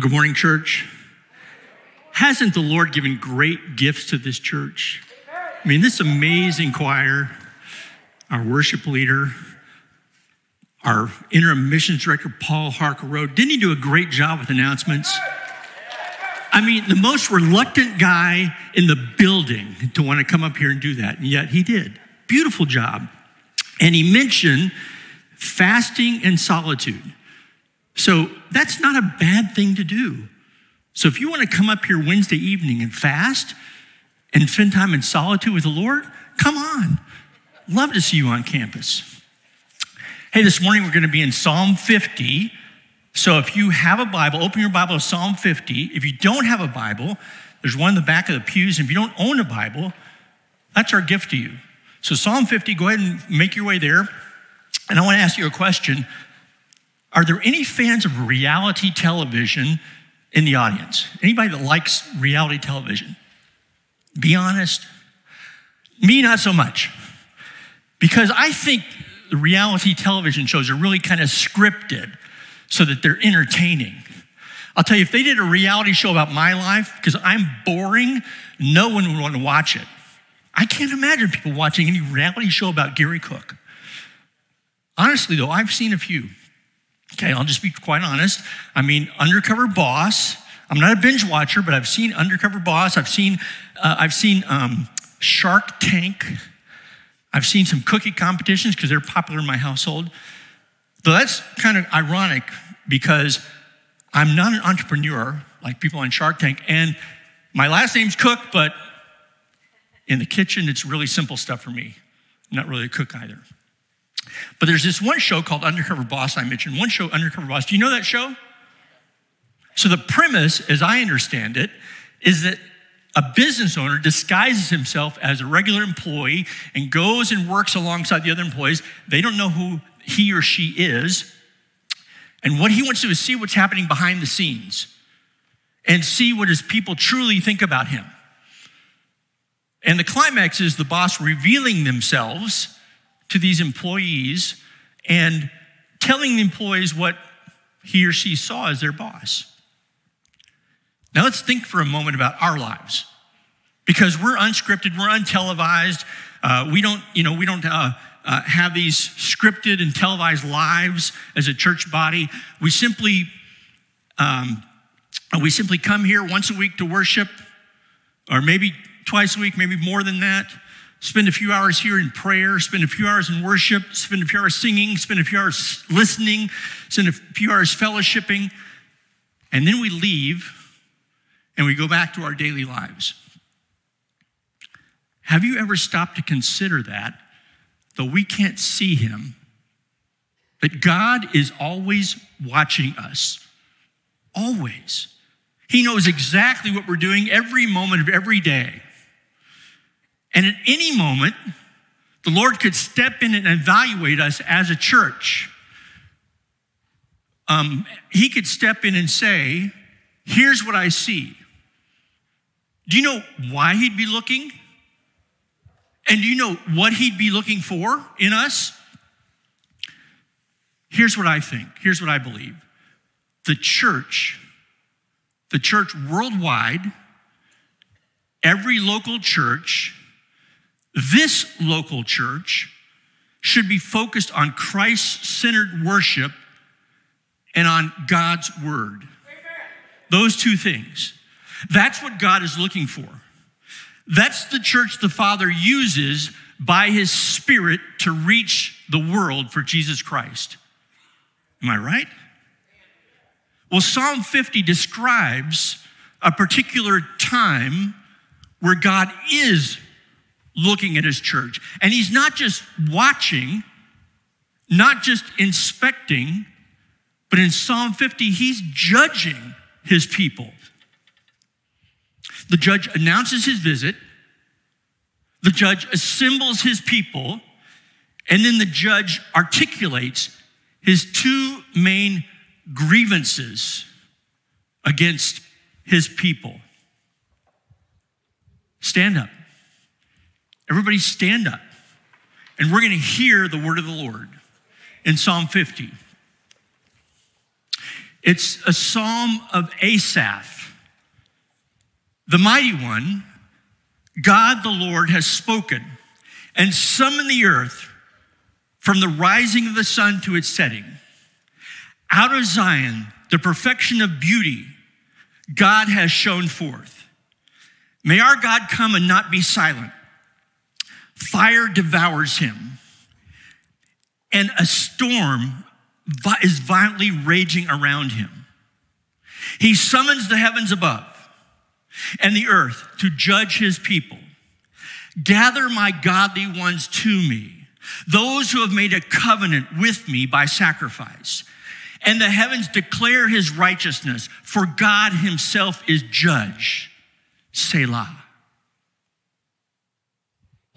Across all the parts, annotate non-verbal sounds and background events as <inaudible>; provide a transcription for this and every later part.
Well, good morning, church. Hasn't the Lord given great gifts to this church? I mean, this amazing choir, our worship leader, our interim missions director, Paul Harkrider, didn't he do a great job with announcements? I mean, the most reluctant guy in the building to want to come up here and do that, and yet he did. Beautiful job. And he mentioned fasting and solitude. So that's not a bad thing to do. So if you want to come up here Wednesday evening and fast and spend time in solitude with the Lord, come on. Love to see you on campus. Hey, this morning we're going to be in Psalm 50. So if you have a Bible, open your Bible to Psalm 50. If you don't have a Bible, there's one in the back of the pews. And if you don't own a Bible, that's our gift to you. So Psalm 50, go ahead and make your way there. And I want to ask you a question. Are there any fans of reality television in the audience? Anybody that likes reality television? Be honest. Me, not so much. Because I think the reality television shows are really kind of scripted so that they're entertaining. I'll tell you, if they did a reality show about my life, because I'm boring, no one would want to watch it. I can't imagine people watching any reality show about Gary Cook. Honestly, though, I've seen a few. Okay, I'll just be quite honest. I mean, Undercover Boss. I'm not a binge watcher, but I've seen Undercover Boss. I've seen, uh, I've seen um, Shark Tank. I've seen some cookie competitions because they're popular in my household. Though that's kind of ironic because I'm not an entrepreneur like people on Shark Tank, and my last name's Cook, but in the kitchen, it's really simple stuff for me. I'm not really a cook either. But there's this one show called Undercover Boss I mentioned. One show, Undercover Boss. Do you know that show? So the premise, as I understand it, is that a business owner disguises himself as a regular employee and goes and works alongside the other employees. They don't know who he or she is. And what he wants to do is see what's happening behind the scenes and see what his people truly think about him. And the climax is the boss revealing themselves to these employees and telling the employees what he or she saw as their boss. Now let's think for a moment about our lives. Because we're unscripted, we're untelevised, uh, we don't, you know, we don't uh, uh, have these scripted and televised lives as a church body. We simply, um, we simply come here once a week to worship, or maybe twice a week, maybe more than that spend a few hours here in prayer, spend a few hours in worship, spend a few hours singing, spend a few hours listening, spend a few hours fellowshipping, and then we leave and we go back to our daily lives. Have you ever stopped to consider that, though we can't see Him, that God is always watching us? Always. He knows exactly what we're doing every moment of every day. And at any moment, the Lord could step in and evaluate us as a church. Um, he could step in and say, Here's what I see. Do you know why he'd be looking? And do you know what he'd be looking for in us? Here's what I think. Here's what I believe. The church, the church worldwide, every local church, this local church should be focused on Christ centered worship and on God's word. Those two things. That's what God is looking for. That's the church the Father uses by his Spirit to reach the world for Jesus Christ. Am I right? Well, Psalm 50 describes a particular time where God is looking at his church. And he's not just watching, not just inspecting, but in Psalm 50, he's judging his people. The judge announces his visit, the judge assembles his people, and then the judge articulates his two main grievances against his people. Stand up. Everybody stand up. And we're going to hear the word of the Lord in Psalm 50. It's a psalm of Asaph, the mighty one. God the Lord has spoken and summoned the earth from the rising of the sun to its setting. Out of Zion, the perfection of beauty, God has shown forth. May our God come and not be silent. Fire devours him, and a storm is violently raging around him. He summons the heavens above and the earth to judge his people. Gather my godly ones to me, those who have made a covenant with me by sacrifice. And the heavens declare his righteousness, for God himself is judge. Selah.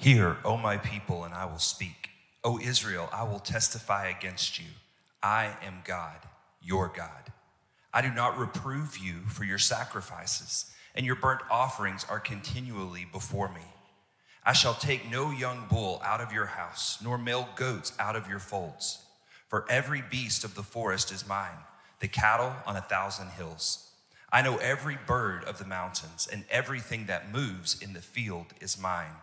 Hear, O my people, and I will speak. O Israel, I will testify against you. I am God, your God. I do not reprove you for your sacrifices, and your burnt offerings are continually before me. I shall take no young bull out of your house, nor male goats out of your folds. For every beast of the forest is mine, the cattle on a thousand hills. I know every bird of the mountains, and everything that moves in the field is mine.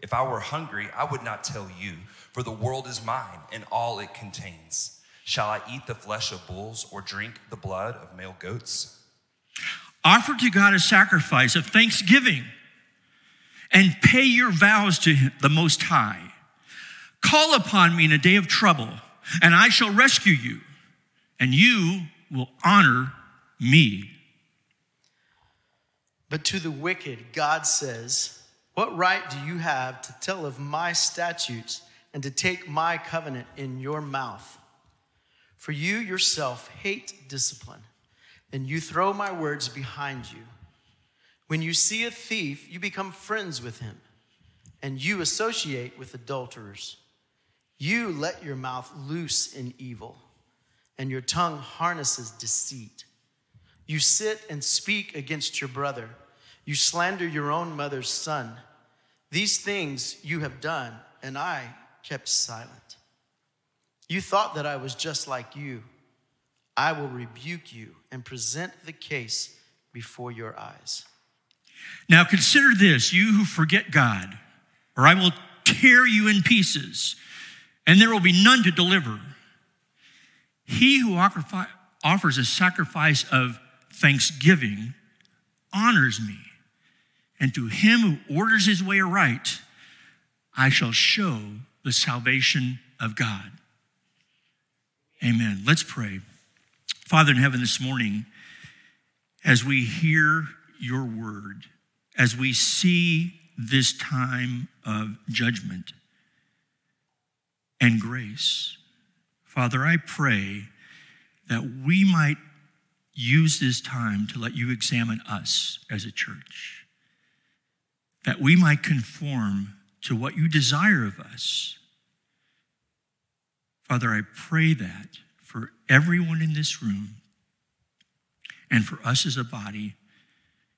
If I were hungry, I would not tell you, for the world is mine and all it contains. Shall I eat the flesh of bulls or drink the blood of male goats? Offer to God a sacrifice of thanksgiving and pay your vows to him, the Most High. Call upon me in a day of trouble, and I shall rescue you, and you will honor me. But to the wicked, God says, What right do you have to tell of my statutes and to take my covenant in your mouth? For you yourself hate discipline, and you throw my words behind you. When you see a thief, you become friends with him, and you associate with adulterers. You let your mouth loose in evil, and your tongue harnesses deceit. You sit and speak against your brother. You slander your own mother's son. These things you have done, and I kept silent. You thought that I was just like you. I will rebuke you and present the case before your eyes. Now consider this, you who forget God, or I will tear you in pieces, and there will be none to deliver. He who offers a sacrifice of thanksgiving honors me, and to him who orders his way aright, I shall show the salvation of God. Amen. Let's pray. Father in heaven, this morning, as we hear your word, as we see this time of judgment and grace, Father, I pray that we might use this time to let you examine us as a church, that we might conform to what you desire of us Father, I pray that for everyone in this room and for us as a body,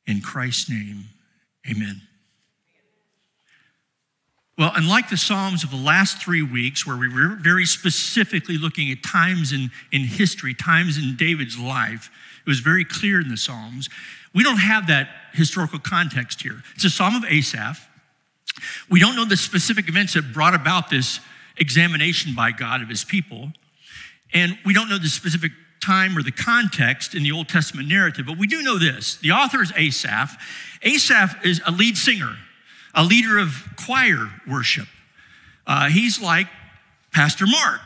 in Christ's name, amen. Well, unlike the Psalms of the last three weeks, where we were very specifically looking at times in, in history, times in David's life, it was very clear in the Psalms. We don't have that historical context here. It's a Psalm of Asaph. We don't know the specific events that brought about this examination by God of his people. And we don't know the specific time or the context in the Old Testament narrative, but we do know this. The author is Asaph. Asaph is a lead singer, a leader of choir worship. Uh, he's like Pastor Mark,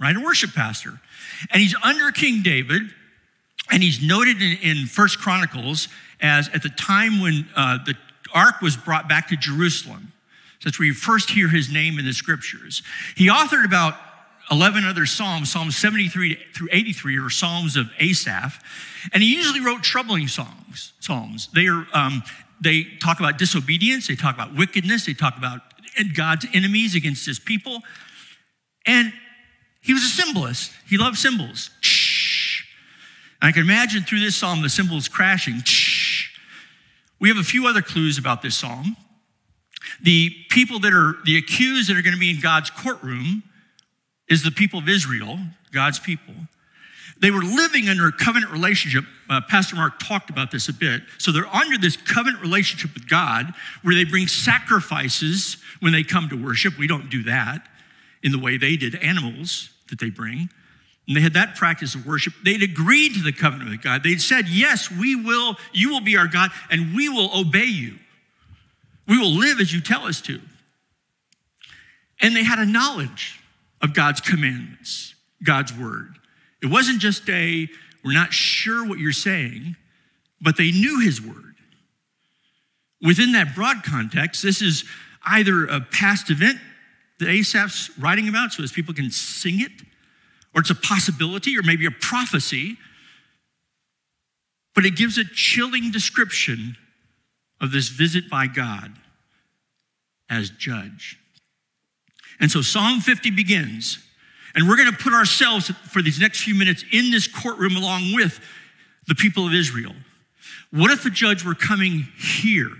right? A worship pastor. And he's under King David, and he's noted in, in First Chronicles as at the time when uh, the ark was brought back to Jerusalem. That's where you first hear his name in the scriptures. He authored about 11 other Psalms, Psalms 73 through 83 are Psalms of Asaph. And he usually wrote troubling songs, Psalms. They are, um, they talk about disobedience, they talk about wickedness, they talk about God's enemies against his people. And he was a symbolist. He loved symbols. And I can imagine through this psalm the cymbals crashing. We have a few other clues about this psalm. The people that are the accused that are going to be in God's courtroom is the people of Israel, God's people. They were living under a covenant relationship. Uh, Pastor Mark talked about this a bit. So they're under this covenant relationship with God where they bring sacrifices when they come to worship. We don't do that in the way they did animals that they bring. And they had that practice of worship. They'd agreed to the covenant with God. They'd said, Yes, we will, you will be our God, and we will obey you. We will live as you tell us to. And they had a knowledge of God's commandments, God's word. It wasn't just a, we're not sure what you're saying, but they knew his word. Within that broad context, this is either a past event that Asaph's writing about so as people can sing it, or it's a possibility, or maybe a prophecy. But it gives a chilling description of this visit by God as judge. And so Psalm 50 begins, and we're going to put ourselves for these next few minutes in this courtroom along with the people of Israel. What if the judge were coming here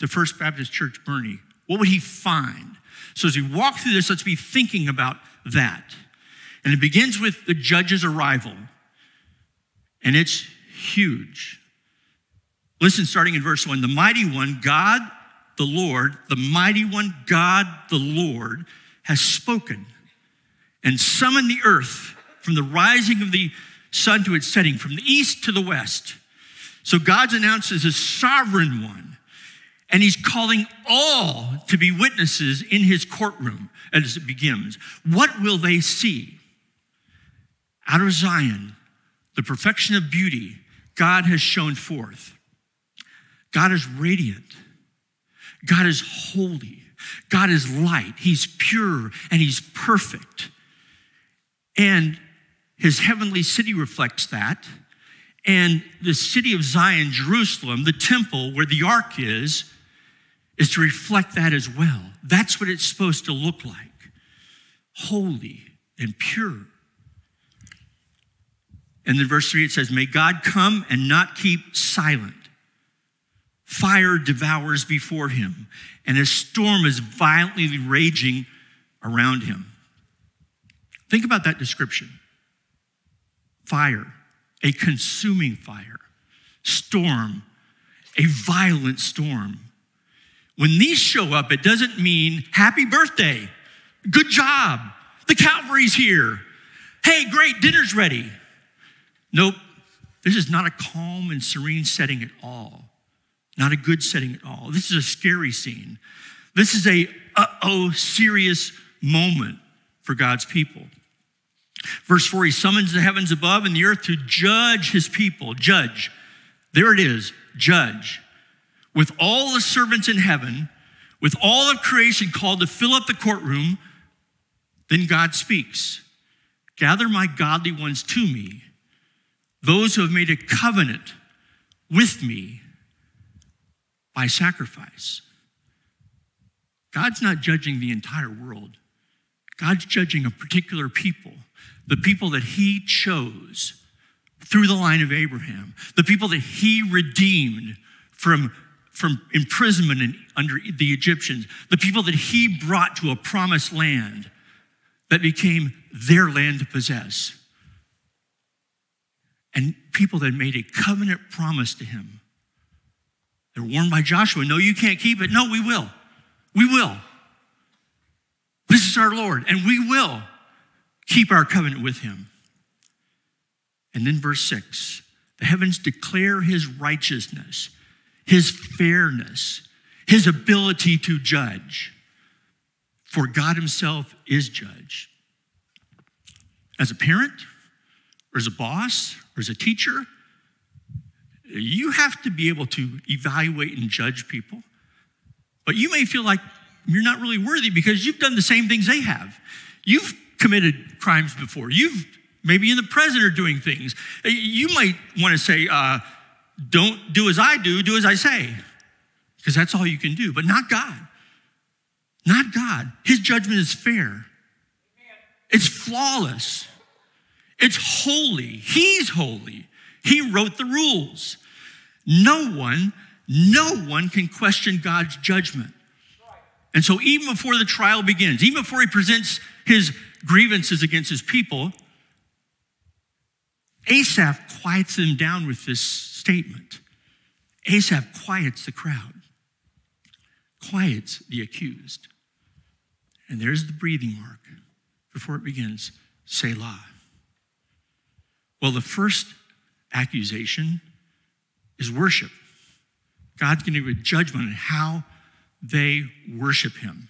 to First Baptist Church, Boerne? What would he find? So as we walk through this, let's be thinking about that. And it begins with the judge's arrival. And it's huge. Listen, starting in verse 1 The mighty one, God the Lord, the mighty one, God the Lord, has spoken and summon the earth from the rising of the sun to its setting, from the east to the west. So God's announced as a sovereign one, and he's calling all to be witnesses in his courtroom as it begins. What will they see? Out of Zion, the perfection of beauty, God has shown forth. God is radiant. God is holy. God is light. He's pure and he's perfect. And his heavenly city reflects that. And the city of Zion, Jerusalem, the temple where the ark is, is to reflect that as well. That's what it's supposed to look like holy and pure. And then verse 3 it says, May God come and not keep silent. Fire devours before him, and a storm is violently raging around him. Think about that description fire, a consuming fire, storm, a violent storm. When these show up, it doesn't mean happy birthday, good job, the cavalry's here, hey, great, dinner's ready. Nope, this is not a calm and serene setting at all. Not a good setting at all. This is a scary scene. This is a uh oh serious moment for God's people. Verse 4 He summons the heavens above and the earth to judge his people. Judge. There it is, judge. With all the servants in heaven, with all of creation called to fill up the courtroom, then God speaks Gather my godly ones to me, those who have made a covenant with me by sacrifice. God's not judging the entire world. God's judging a particular people, the people that he chose through the line of Abraham, the people that he redeemed from, from imprisonment and under the Egyptians, the people that he brought to a promised land that became their land to possess. And people that made a covenant promise to him they're warned by Joshua, no, you can't keep it. No, we will. We will. This is our Lord, and we will keep our covenant with him. And then verse 6 the heavens declare his righteousness, his fairness, his ability to judge. For God himself is judge. As a parent, or as a boss, or as a teacher, you have to be able to evaluate and judge people. But you may feel like you're not really worthy because you've done the same things they have. You've committed crimes before. You've maybe in the present are doing things. You might want to say, uh, don't do as I do, do as I say, because that's all you can do, but not God. Not God. His judgment is fair, it's flawless, it's holy. He's holy. He wrote the rules. No one, no one can question God's judgment. And so, even before the trial begins, even before he presents his grievances against his people, Asaph quiets them down with this statement. Asaph quiets the crowd, quiets the accused. And there's the breathing mark before it begins Selah. Well, the first accusation is worship. God's going to give a judgment on how they worship him.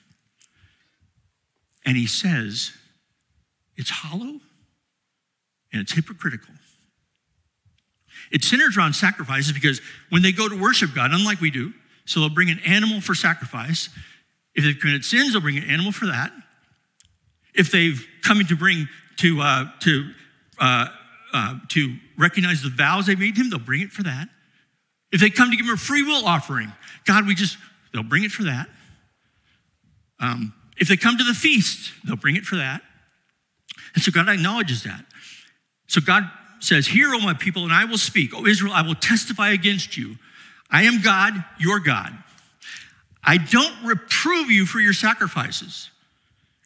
And he says, it's hollow and it's hypocritical. It centers around sacrifices because when they go to worship God, unlike we do, so they'll bring an animal for sacrifice. If they've committed sins, they'll bring an animal for that. If they've come to bring to uh, to uh, uh, to recognize the vows they made Him, they'll bring it for that. If they come to give Him a free will offering, God, we just they'll bring it for that. Um, if they come to the feast, they'll bring it for that. And so God acknowledges that. So God says, Hear, O my people, and I will speak. O Israel, I will testify against you. I am God, your God. I don't reprove you for your sacrifices,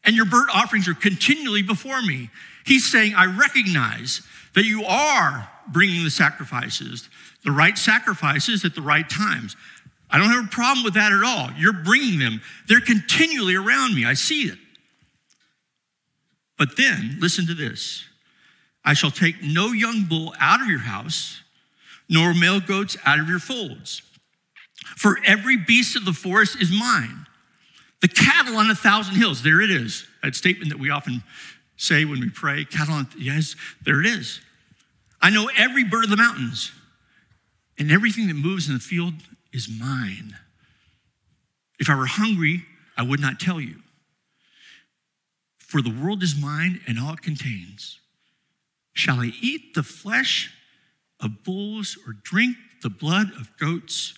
and your burnt offerings are continually before me. He's saying, I recognize that you are bringing the sacrifices, the right sacrifices at the right times. I don't have a problem with that at all. You're bringing them, they're continually around me. I see it. But then, listen to this I shall take no young bull out of your house, nor male goats out of your folds. For every beast of the forest is mine. The cattle on a thousand hills, there it is. That statement that we often say when we pray, cattle on, yes, there it is. I know every bird of the mountains, and everything that moves in the field is mine. If I were hungry, I would not tell you. For the world is mine and all it contains. Shall I eat the flesh of bulls or drink the blood of goats?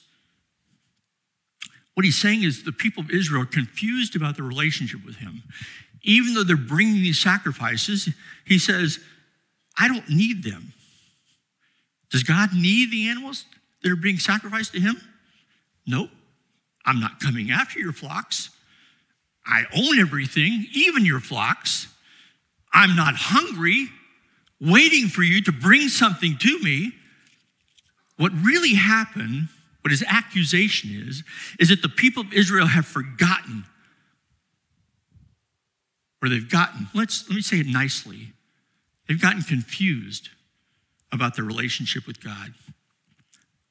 What he's saying is the people of Israel are confused about their relationship with him. Even though they're bringing these sacrifices, he says, I don't need them. Does God need the animals that are being sacrificed to him? Nope. I'm not coming after your flocks. I own everything, even your flocks. I'm not hungry, waiting for you to bring something to me. What really happened, what his accusation is, is that the people of Israel have forgotten, or they've gotten, let's let me say it nicely, they've gotten confused about their relationship with God.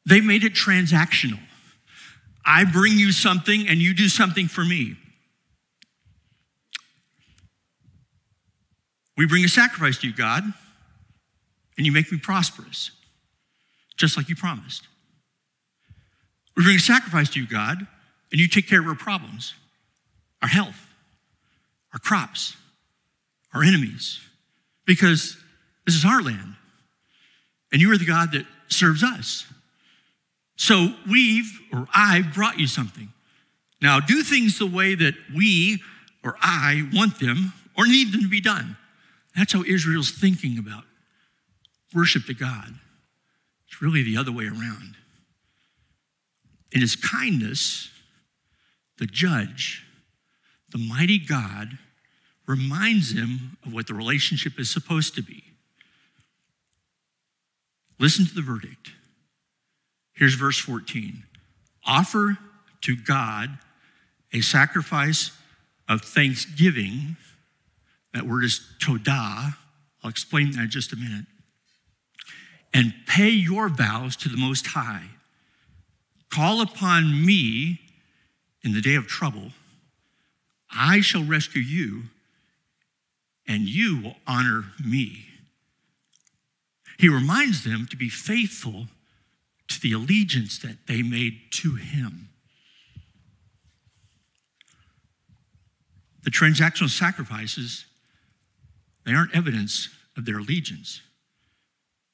They made it transactional. I bring you something and you do something for me. We bring a sacrifice to you, God, and you make me prosperous, just like you promised. We bring a sacrifice to you, God, and you take care of our problems, our health, our crops, our enemies, because this is our land. And you are the God that serves us. So we've, or I've brought you something. Now do things the way that we or I want them or need them to be done. That's how Israel's thinking about worship to God. It's really the other way around. In his kindness, the judge, the mighty God, reminds him of what the relationship is supposed to be. Listen to the verdict. Here's verse 14 Offer to God a sacrifice of thanksgiving. That word is todah. I'll explain that in just a minute. And pay your vows to the Most High. Call upon me in the day of trouble. I shall rescue you, and you will honor me. He reminds them to be faithful to the allegiance that they made to him. The transactional sacrifices, they aren't evidence of their allegiance.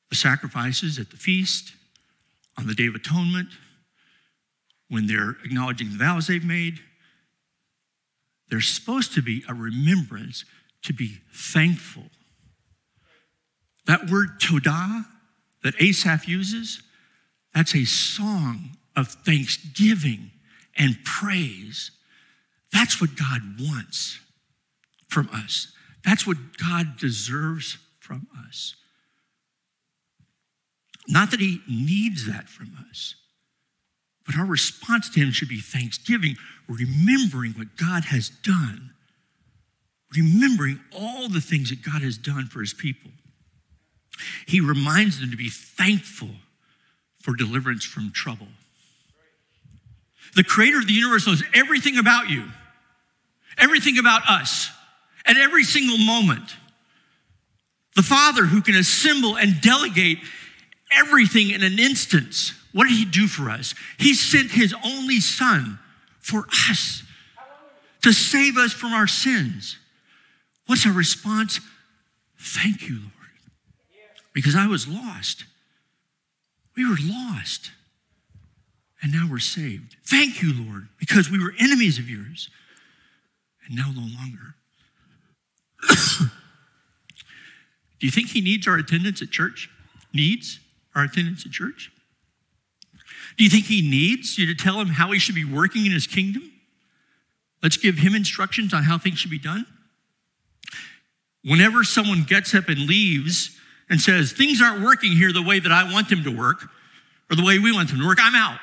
The sacrifices at the feast, on the Day of Atonement, when they're acknowledging the vows they've made, they're supposed to be a remembrance to be thankful. That word todah that Asaph uses, that's a song of thanksgiving and praise. That's what God wants from us. That's what God deserves from us. Not that he needs that from us, but our response to him should be thanksgiving, remembering what God has done, remembering all the things that God has done for his people. He reminds them to be thankful for deliverance from trouble. The creator of the universe knows everything about you, everything about us, at every single moment. The Father who can assemble and delegate everything in an instance. What did he do for us? He sent his only son for us to save us from our sins. What's our response? Thank you, Lord. Because I was lost. We were lost. And now we're saved. Thank you, Lord, because we were enemies of yours and now no longer. <coughs> Do you think he needs our attendance at church? Needs our attendance at church? Do you think he needs you to tell him how he should be working in his kingdom? Let's give him instructions on how things should be done. Whenever someone gets up and leaves and says, Things aren't working here the way that I want them to work or the way we want them to work, I'm out.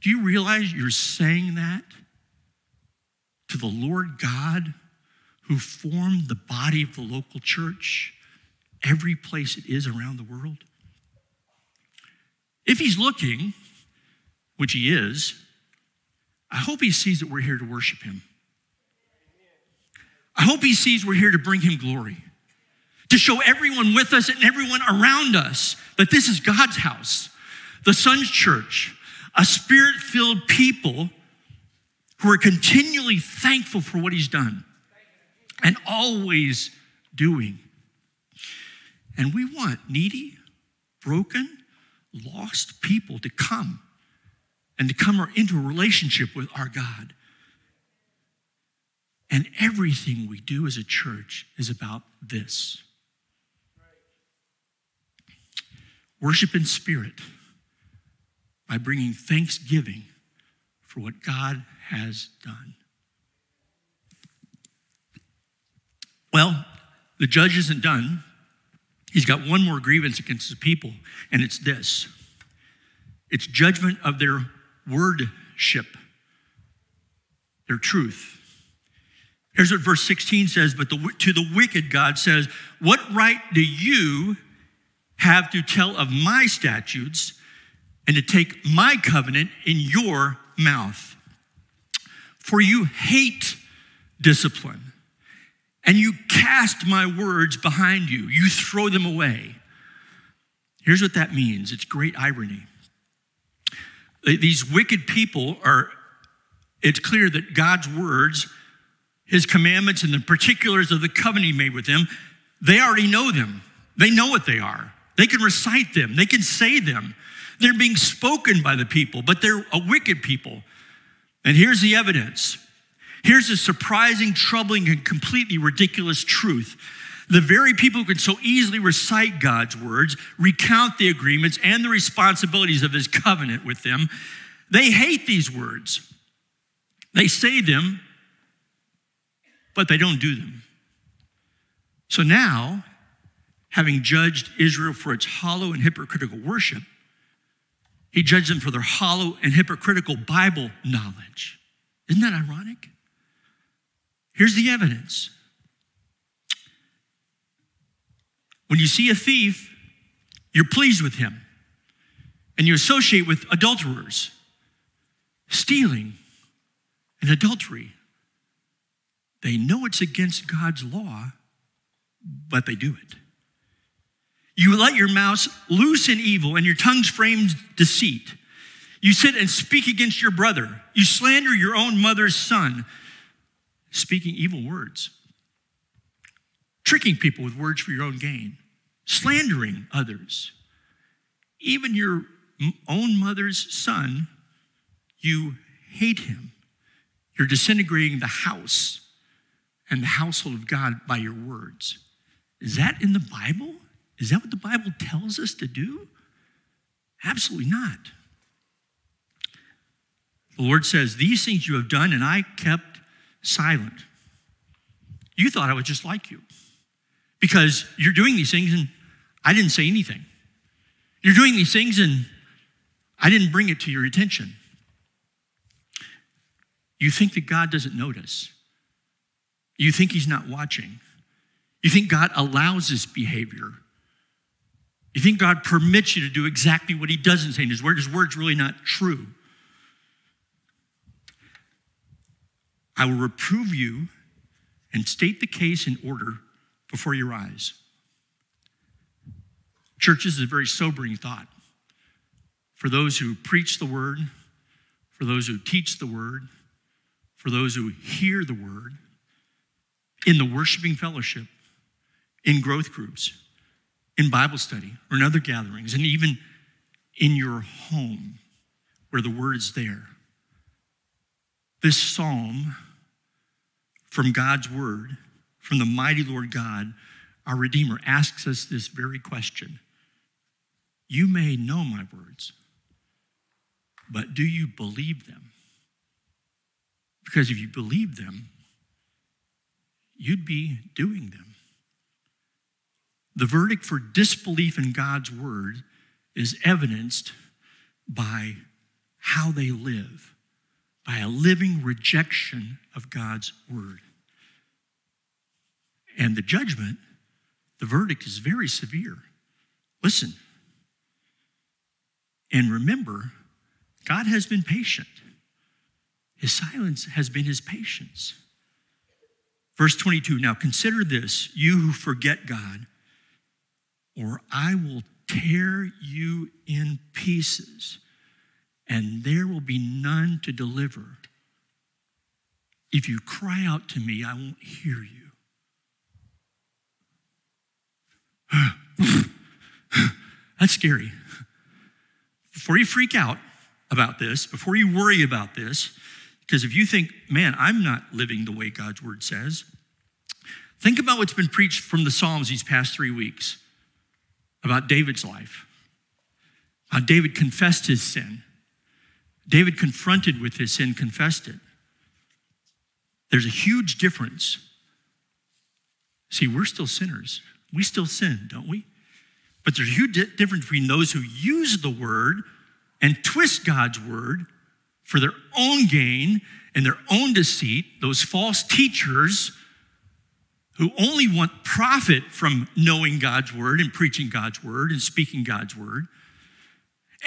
Do you realize you're saying that to the Lord God who formed the body of the local church, every place it is around the world? If he's looking, which he is, I hope he sees that we're here to worship him. I hope he sees we're here to bring him glory, to show everyone with us and everyone around us that this is God's house, the Son's church, a spirit filled people who are continually thankful for what he's done and always doing. And we want needy, broken, lost people to come and to come into a relationship with our God. And everything we do as a church is about this worship in spirit by bringing thanksgiving for what God has done. Well, the judge isn't done. He's got one more grievance against the people, and it's this it's judgment of their wordship, their truth. Here's what verse 16 says But the, to the wicked, God says, What right do you have to tell of my statutes and to take my covenant in your mouth? For you hate discipline and you cast my words behind you, you throw them away. Here's what that means it's great irony. These wicked people are, it's clear that God's words, his commandments, and the particulars of the covenant he made with them, they already know them. They know what they are. They can recite them, they can say them. They're being spoken by the people, but they're a wicked people. And here's the evidence Here's a surprising, troubling, and completely ridiculous truth. The very people who can so easily recite God's words, recount the agreements and the responsibilities of his covenant with them, they hate these words. They say them, but they don't do them. So now, having judged Israel for its hollow and hypocritical worship, he judged them for their hollow and hypocritical Bible knowledge. Isn't that ironic? Here's the evidence. When you see a thief, you're pleased with him and you associate with adulterers, stealing, and adultery. They know it's against God's law, but they do it. You let your mouth loose in evil and your tongues frame deceit. You sit and speak against your brother. You slander your own mother's son speaking evil words, tricking people with words for your own gain, slandering others. Even your own mother's son, you hate him. You're disintegrating the house and the household of God by your words. Is that in the Bible? Is that what the Bible tells us to do? Absolutely not. The Lord says, These things you have done, and I kept silent. You thought I was just like you because you're doing these things and I didn't say anything. You're doing these things and I didn't bring it to your attention. You think that God doesn't notice. You think He's not watching. You think God allows this behavior. You think God permits you to do exactly what He doesn't say in His Word. His Word's really not true. I will reprove you and state the case in order before your eyes. Church, this is a very sobering thought for those who preach the word, for those who teach the word, for those who hear the word, in the worshiping fellowship, in growth groups, in Bible study, or in other gatherings, and even in your home where the word is there. This psalm from God's word, from the mighty Lord God, our Redeemer, asks us this very question You may know my words, but do you believe them? Because if you believe them, you'd be doing them. The verdict for disbelief in God's word is evidenced by how they live, by a living rejection of God's word. And the judgment, the verdict is very severe. Listen. And remember, God has been patient. His silence has been his patience. Verse 22 Now consider this, you who forget God, or I will tear you in pieces, and there will be none to deliver. If you cry out to me, I won't hear you. <sighs> That's scary. Before you freak out about this, before you worry about this, because if you think, man, I'm not living the way God's word says, think about what's been preached from the Psalms these past three weeks about David's life. How David confessed his sin. David confronted with his sin, confessed it. There's a huge difference. See, we're still sinners. We still sin, don't we? But there's a huge difference between those who use the word and twist God's word for their own gain and their own deceit, those false teachers who only want profit from knowing God's word and preaching God's word and speaking God's word.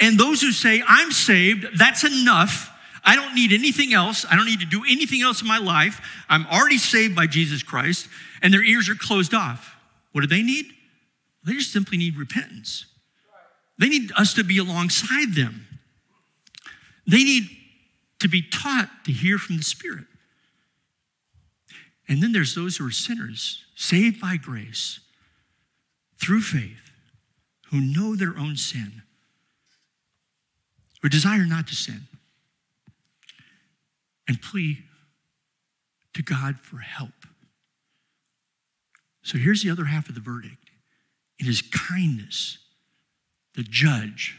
And those who say, I'm saved, that's enough. I don't need anything else. I don't need to do anything else in my life. I'm already saved by Jesus Christ, and their ears are closed off. What do they need? They just simply need repentance. They need us to be alongside them. They need to be taught to hear from the Spirit. And then there's those who are sinners, saved by grace through faith, who know their own sin, desire not to sin and plea to God for help. So here's the other half of the verdict. In his kindness, the judge,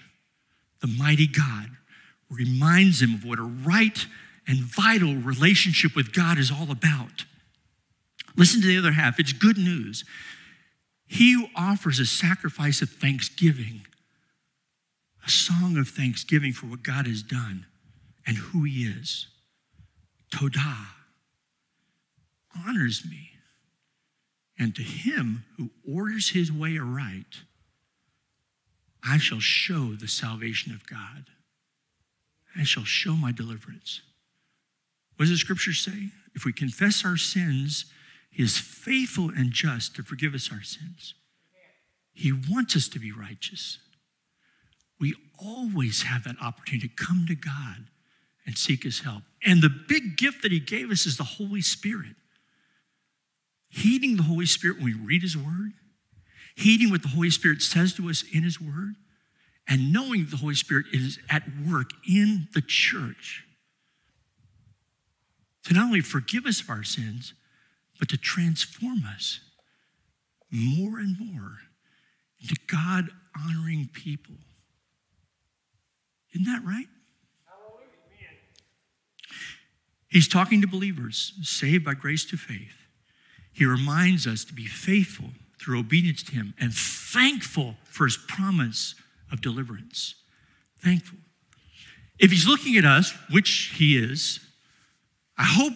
the mighty God, reminds him of what a right and vital relationship with God is all about. Listen to the other half. It's good news. He who offers a sacrifice of thanksgiving, a song of thanksgiving for what God has done and who he is, Todah, honors me. And to him who orders his way aright, I shall show the salvation of God. I shall show my deliverance. What does the scripture say? If we confess our sins, he is faithful and just to forgive us our sins. He wants us to be righteous. We always have that opportunity to come to God and seek his help. And the big gift that he gave us is the Holy Spirit. Heeding the Holy Spirit when we read his word, heeding what the Holy Spirit says to us in his word, and knowing that the Holy Spirit is at work in the church to not only forgive us of our sins, but to transform us more and more into God honoring people. Isn't that right? He's talking to believers saved by grace to faith. He reminds us to be faithful through obedience to Him and thankful for His promise of deliverance. Thankful. If he's looking at us, which he is, I hope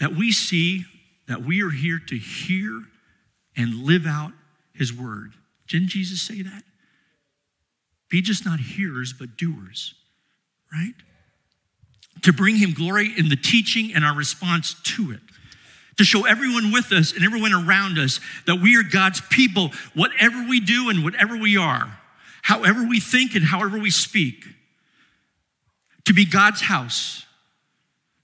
that we see that we are here to hear and live out his word. Didn't Jesus say that? Be just not hearers, but doers, right? To bring him glory in the teaching and our response to it. To show everyone with us and everyone around us that we are God's people, whatever we do and whatever we are, however we think and however we speak. To be God's house,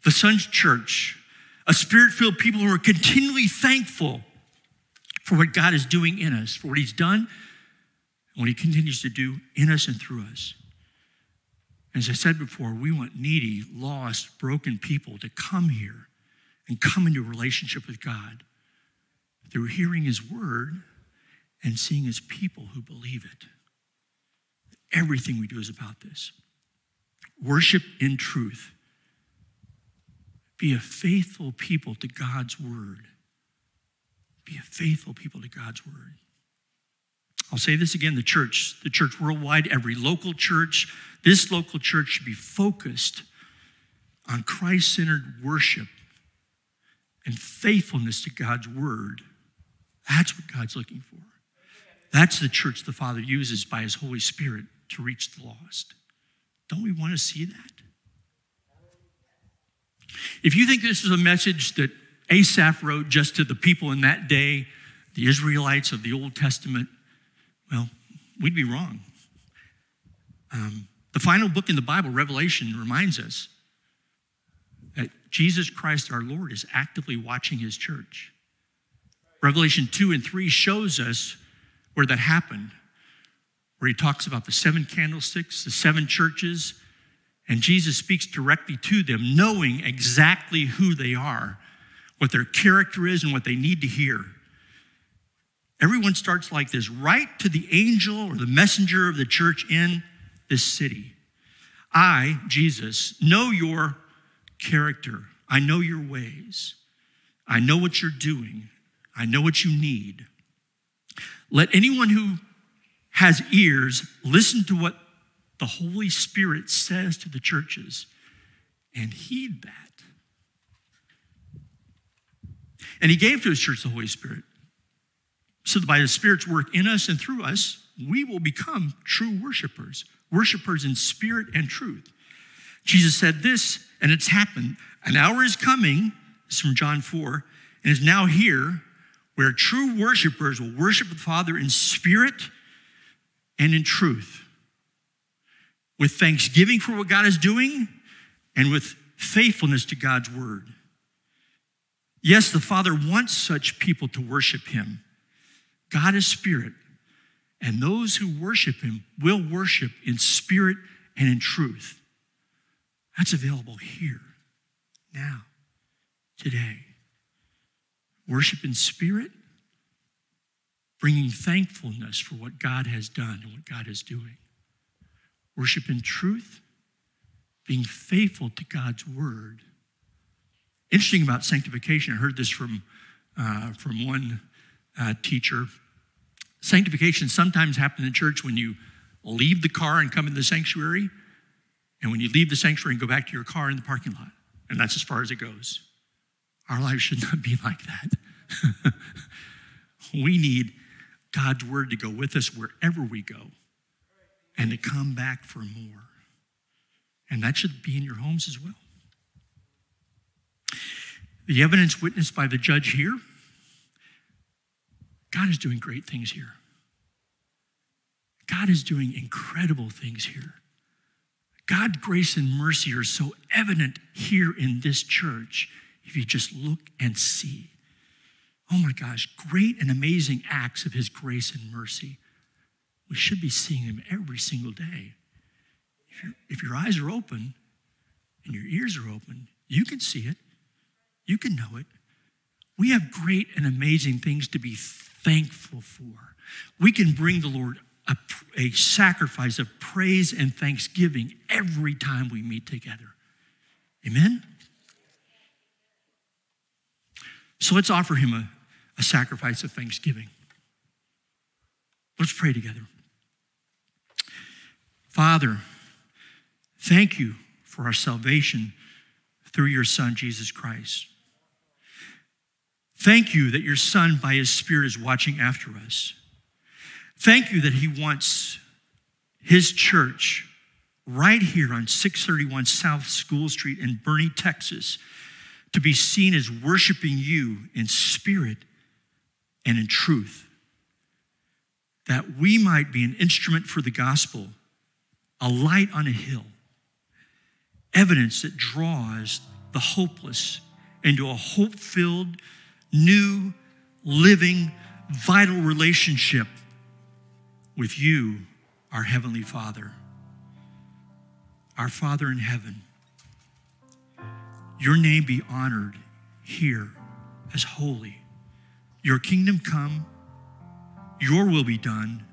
the Son's church, a spirit filled people who are continually thankful for what God is doing in us, for what He's done, what He continues to do in us and through us. As I said before, we want needy, lost, broken people to come here and come into a relationship with God through hearing His word and seeing His people who believe it. Everything we do is about this. Worship in truth. Be a faithful people to God's word. Be a faithful people to God's word. I'll say this again the church, the church worldwide, every local church, this local church should be focused on Christ centered worship and faithfulness to God's word. That's what God's looking for. That's the church the Father uses by His Holy Spirit to reach the lost. Don't we want to see that? If you think this is a message that Asaph wrote just to the people in that day, the Israelites of the Old Testament, well, we'd be wrong. Um, the final book in the Bible, Revelation, reminds us that Jesus Christ our Lord is actively watching his church. Revelation 2 and 3 shows us where that happened, where he talks about the seven candlesticks, the seven churches, and Jesus speaks directly to them, knowing exactly who they are, what their character is, and what they need to hear. Everyone starts like this write to the angel or the messenger of the church in this city. I, Jesus, know your character. I know your ways. I know what you're doing. I know what you need. Let anyone who has ears listen to what the Holy Spirit says to the churches and heed that. And he gave to his church the Holy Spirit so that by the Spirit's work in us and through us, we will become true worshipers, worshipers in spirit and truth. Jesus said this, and it's happened. An hour is coming, this is from John 4, and is now here, where true worshipers will worship the Father in spirit and in truth, with thanksgiving for what God is doing and with faithfulness to God's word. Yes, the Father wants such people to worship Him. God is spirit, and those who worship Him will worship in spirit and in truth. That's available here, now, today. Worship in spirit, bringing thankfulness for what God has done and what God is doing. Worship in truth, being faithful to God's word. Interesting about sanctification, I heard this from, uh, from one uh, teacher. Sanctification sometimes happens in church when you leave the car and come into the sanctuary, and when you leave the sanctuary and go back to your car in the parking lot. And that's as far as it goes. Our lives should not be like that. <laughs> we need God's word to go with us wherever we go and to come back for more. And that should be in your homes as well. The evidence witnessed by the judge here God is doing great things here. God is doing incredible things here. God, grace and mercy are so evident here in this church if you just look and see. Oh my gosh, great and amazing acts of His grace and mercy. We should be seeing them every single day. If, if your eyes are open and your ears are open, you can see it, you can know it. We have great and amazing things to be thankful for. We can bring the Lord a, a sacrifice of praise and thanksgiving every time we meet together. Amen? So let's offer him a, a sacrifice of thanksgiving. Let's pray together. Father, thank you for our salvation through your Son, Jesus Christ. Thank you that your Son, by his Spirit, is watching after us. Thank you that he wants his church right here on 631 South School Street in Boerne, Texas, to be seen as worshiping you in spirit and in truth, that we might be an instrument for the gospel, a light on a hill, evidence that draws the hopeless into a hope filled, new, living, vital relationship with you, our Heavenly Father. Our Father in heaven, your name be honored here as holy. Your kingdom come, your will be done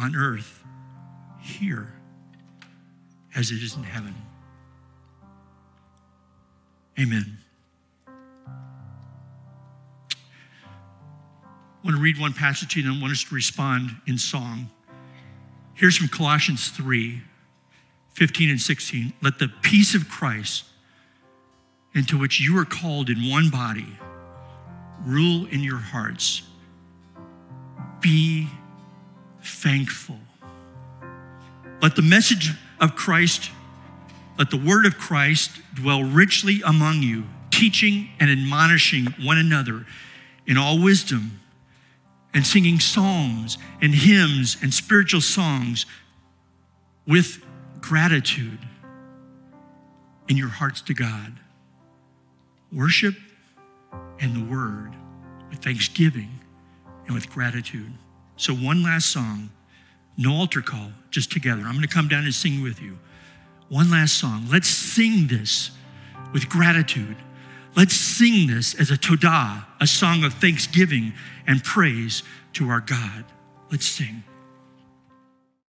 on earth here as it is in heaven. Amen. I want to read one passage to you and I want us to respond in song. Here's from Colossians 3 15 and 16. Let the peace of Christ, into which you are called in one body, rule in your hearts. Be thankful. Let the message of Christ, let the word of Christ dwell richly among you, teaching and admonishing one another in all wisdom, and singing psalms and hymns and spiritual songs with gratitude in your hearts to God. Worship and the word with thanksgiving and with gratitude. So, one last song, no altar call, just together. I'm going to come down and sing with you. One last song. Let's sing this with gratitude. Let's sing this as a todah, a song of thanksgiving and praise to our God. Let's sing.